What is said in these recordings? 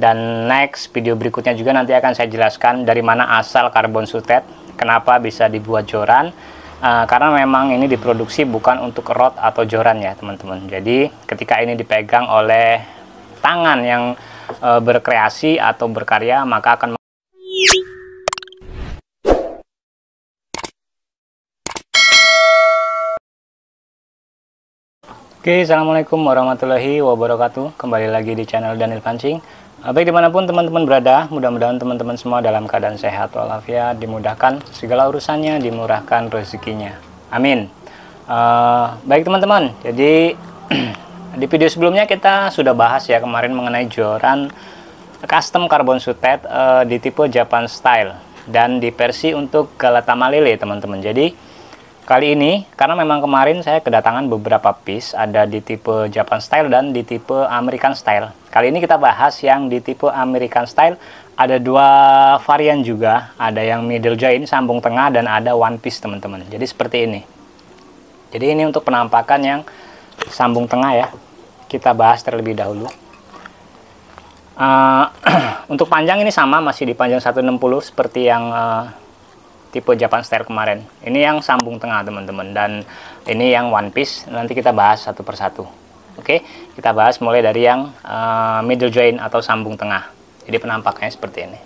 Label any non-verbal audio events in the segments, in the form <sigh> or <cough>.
dan next video berikutnya juga nanti akan saya jelaskan dari mana asal karbon sutet kenapa bisa dibuat joran. Uh, karena memang ini diproduksi bukan untuk rod atau joran ya teman-teman. Jadi ketika ini dipegang oleh tangan yang uh, berkreasi atau berkarya maka akan Oke, Assalamualaikum warahmatullahi wabarakatuh. Kembali lagi di channel Daniel Pancing Baik di mana pun teman-teman berada Mudah-mudahan teman-teman semua dalam keadaan sehat walafiat Dimudahkan segala urusannya Dimurahkan rezekinya. Amin. Uh, Baik teman-teman. Jadi <clears throat> di video sebelumnya kita sudah bahas ya Kemarin mengenai joran Custom carbon sutet uh, Di tipe Japan style Dan di versi untuk Galata Malele teman-teman. Jadi Kali ini, karena memang kemarin saya kedatangan beberapa piece, ada di tipe Japan Style dan di tipe American Style. Kali ini kita bahas yang di tipe American Style, ada dua varian juga, ada yang middle join, sambung tengah, dan ada one piece teman-teman. Jadi seperti ini. Jadi ini untuk penampakan yang sambung tengah ya, kita bahas terlebih dahulu. Uh, <clears throat> untuk panjang ini sama, masih di panjang 160 seperti yang uh, tipe Japan Style kemarin. Ini yang sambung tengah teman-teman dan ini yang one piece. Nanti kita bahas satu persatu. Oke, kita bahas mulai dari yang uh, middle joint atau sambung tengah. Jadi penampakannya seperti ini.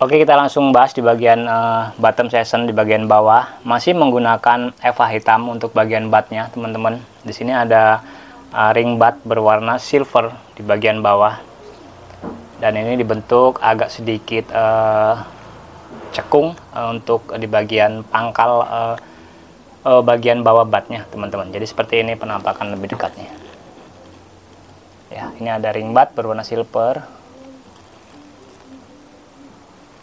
Oke, kita langsung bahas di bagian uh, bottom section di bagian bawah. Masih menggunakan Eva hitam untuk bagian batnya, teman-teman. Di sini ada uh, ring bat berwarna silver di bagian bawah dan ini dibentuk agak sedikit uh, cekung uh, untuk di bagian pangkal uh, uh, bagian bawah batnya teman-teman. Jadi seperti ini penampakan lebih dekatnya. Ya ini ada ring bat berwarna silver.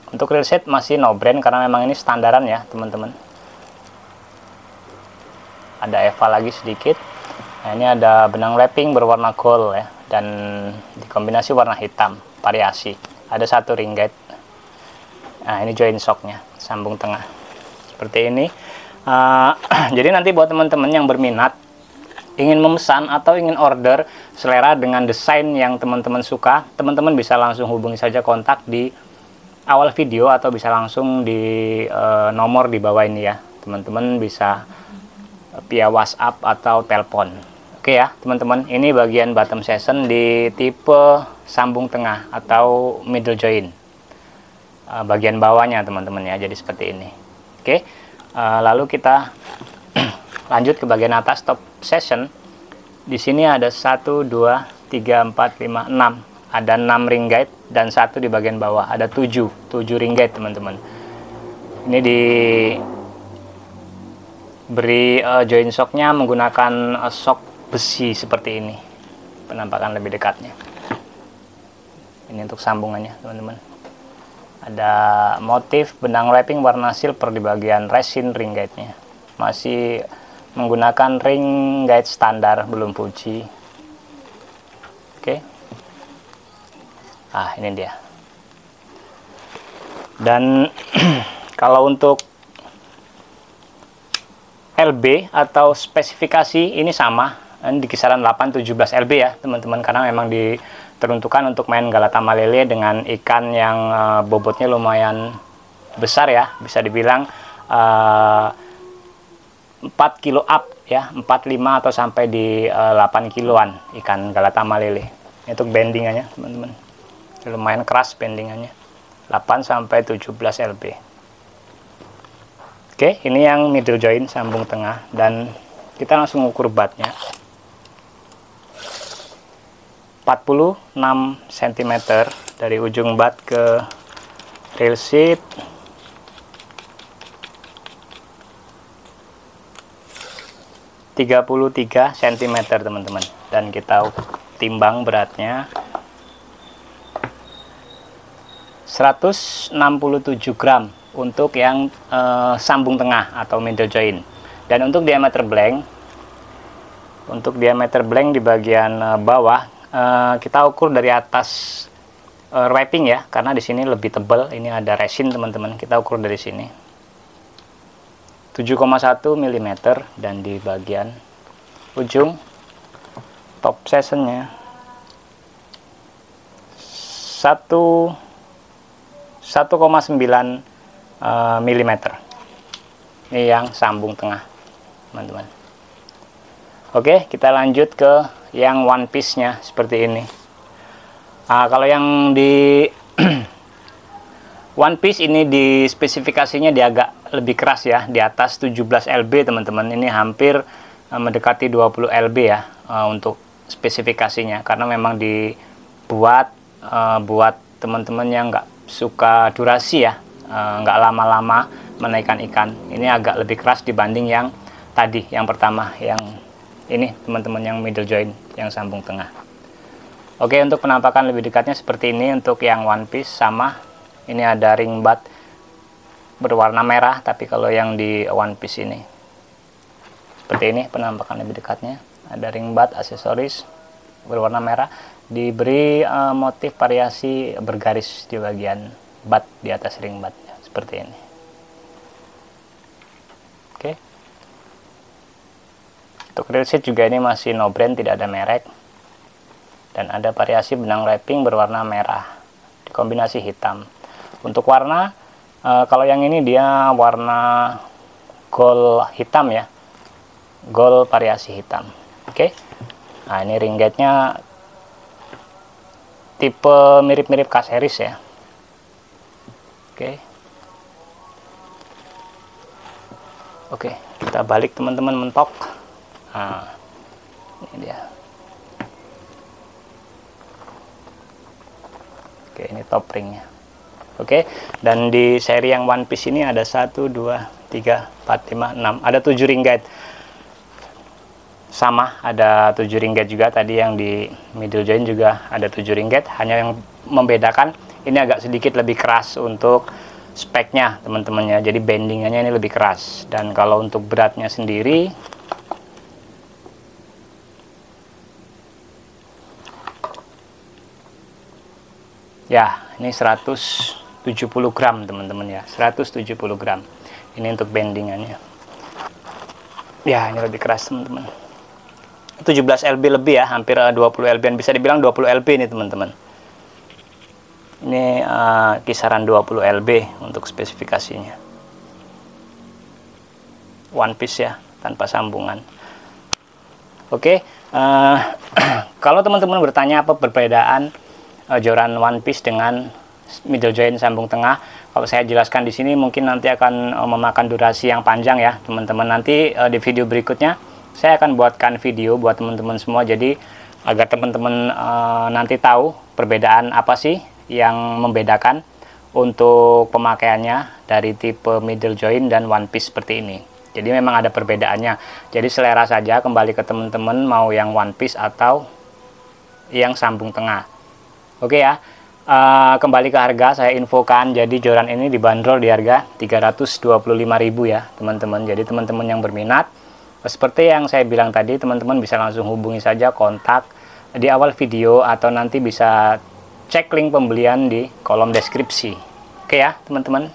Untuk real set masih no brand karena memang ini standaran ya teman-teman. Ada Eva lagi sedikit. Nah, ini ada benang wrapping berwarna gold ya dan dikombinasi warna hitam variasi. Ada satu ringgit. Nah ini join shocknya. Sambung tengah. Seperti ini. Uh, <clears throat> jadi nanti buat teman-teman yang berminat ingin memesan atau ingin order selera dengan desain yang teman-teman suka teman-teman bisa langsung hubungi saja kontak di awal video atau bisa langsung di uh, nomor di bawah ini ya. Teman-teman bisa via WhatsApp atau telepon oke ya teman-teman ini bagian bottom section di tipe sambung tengah atau middle joint. Uh, bagian bawahnya teman-teman ya jadi seperti ini. Oke uh, lalu kita <clears throat> lanjut ke bagian atas top session di sini ada 1 2 3 4 5 6 ada 6 ring guide dan satu di bagian bawah. Ada 7 7 ring guide teman-teman. Ini di beri uh, joint shocknya menggunakan uh, shock besi seperti ini penampakan lebih dekatnya. Ini untuk sambungannya teman-teman. Ada motif benang wrapping warna silver di bagian resin ring guide nya masih menggunakan ring guide standar belum Fuji oke. Ah ini dia. Dan <clears throat> kalau untuk LB atau spesifikasi ini sama di kisaran 8-17 LB ya teman-teman. Karena memang diteruntukkan untuk main Galata Malele dengan ikan yang uh, bobotnya lumayan besar ya bisa dibilang uh, eh, 4 kilo up ya 45 atau sampai di uh, eh, 8 kiloan ikan Galata Malele untuk bendingannya teman-teman. Lumayan keras bendingannya 8 sampai 17 LB oke ini yang middle joint sambung tengah. Dan kita langsung ukur batnya 46 cm dari ujung bat ke rail seat. tiga puluh tiga cm teman-teman. Dan kita timbang beratnya 167 gram untuk yang uh, sambung tengah atau middle joint. Dan untuk diameter blank untuk diameter blank di bagian uh, bawah Eh, kita ukur dari atas uh, wrapping ya karena di sini lebih tebal. Ini ada resin teman-teman. Kita ukur dari sini. 7,1 mm dan di bagian ujung top sessionnya satu 1,9 uh, mm ini yang sambung tengah teman-teman. Oke kita lanjut ke yang one piece nya seperti ini. Nah, kalau yang di <clears throat> one piece ini di spesifikasinya dia agak lebih keras ya di atas 17 lb teman-teman. Ini hampir uh, mendekati 20 lb ya uh, untuk spesifikasinya. Karena memang dibuat uh, buat teman-teman yang nggak suka durasi ya nggak lama-lama menaikkan ikan. Ini agak lebih keras dibanding yang tadi yang pertama yang ini teman-teman yang middle joint yang sambung tengah. Oke untuk penampakan lebih dekatnya seperti ini untuk yang one piece sama ini ada ring bat berwarna merah tapi kalau yang di one piece ini. Seperti ini penampakan lebih dekatnya. Ada ring bat aksesoris berwarna merah. Diberi uh, motif variasi bergaris di bagian bat di atas ring bat seperti ini Untuk real sheet juga ini masih no brand, tidak ada merek. Dan ada variasi benang wrapping berwarna merah dikombinasi hitam. Untuk warna e, kalau yang ini dia warna gold hitam ya. Gold variasi hitam. Oke. Nah, ini ringgitnya tipe mirip-mirip kaseris ya. Oke. oke kita balik teman-teman mentok nah ini dia. Oke ini top ringnya. Oke dan di seri yang one piece ini ada 1 2 3 4 5 6 ada 7 ring guide sama ada 7 ring guide juga. Tadi yang di middle joint juga ada 7 ring guide hanya yang membedakan ini agak sedikit lebih keras untuk speknya teman-temannya. Jadi bendingannya ini lebih keras. Dan kalau untuk beratnya sendiri ya ini 170 gram teman-teman ya. 170 gram. Ini untuk bendingannya ya ini lebih keras teman-teman. 17 lb lebih ya. Hampir 20 lb bisa dibilang 20 lb ini teman-teman. Ini uh, kisaran 20 lb untuk spesifikasinya. One piece ya tanpa sambungan. Oke okay, uh, eh, <clears throat> kalau teman-teman bertanya apa perbedaan joran one piece dengan middle joint sambung tengah. Kalau saya jelaskan di sini mungkin nanti akan uh, memakan durasi yang panjang ya teman-teman. Nanti uh, di video berikutnya saya akan buatkan video buat teman-teman semua. Jadi agar teman-teman uh, nanti tahu perbedaan apa sih yang membedakan untuk pemakaiannya dari tipe middle joint dan one piece seperti ini. Jadi memang ada perbedaannya. Jadi selera saja kembali ke teman-teman mau yang one piece atau yang sambung tengah oke ya uh, kembali ke harga saya infokan. Jadi joran ini dibanderol di harga 325.000 ya teman-teman. Jadi teman-teman yang berminat seperti yang saya bilang tadi teman-teman bisa langsung hubungi saja kontak di awal video atau nanti bisa cek link pembelian di kolom deskripsi. Oke ya teman-teman.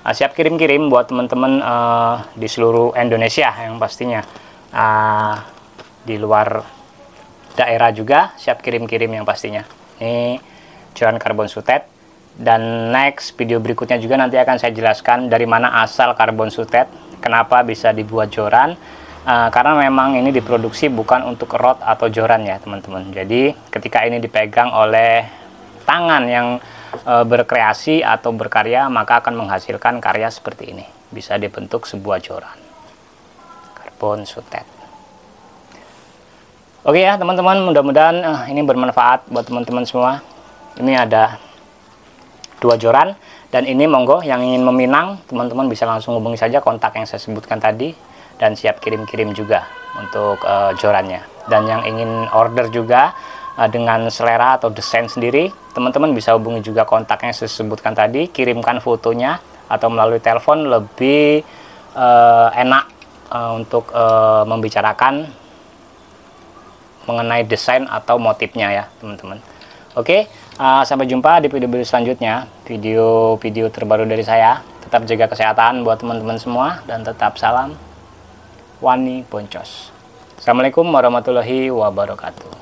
Uh, siap kirim-kirim buat teman-teman uh, di seluruh Indonesia yang pastinya uh, di luar daerah juga. Siap kirim-kirim yang pastinya. Ini joran karbon sutet. Dan next video berikutnya juga nanti akan saya jelaskan dari mana asal karbon sutet kenapa bisa dibuat joran. Uh, karena memang ini diproduksi bukan untuk rod atau joran ya teman-teman. Jadi ketika ini dipegang oleh tangan yang e, berkreasi atau berkarya maka akan menghasilkan karya seperti ini. Bisa dibentuk sebuah joran. Karbon sutet. Oke ya teman-teman. Mudah-mudahan uh, ini bermanfaat buat teman-teman semua ini ada dua joran dan ini monggo yang ingin meminang teman-teman bisa langsung hubungi saja kontak yang saya sebutkan tadi dan siap kirim-kirim juga untuk uh, jorannya dan yang ingin order juga uh, dengan selera atau desain sendiri, teman-teman bisa hubungi juga kontaknya saya sebutkan tadi, kirimkan fotonya atau melalui telepon lebih uh, enak uh, untuk uh, membicarakan mengenai desain atau motifnya ya, teman-teman. Oke, uh, sampai jumpa di video-video selanjutnya, video-video terbaru dari saya. Tetap jaga kesehatan buat teman-teman semua dan tetap salam Wani Boncos. Assalamualaikum warahmatullahi wabarakatuh.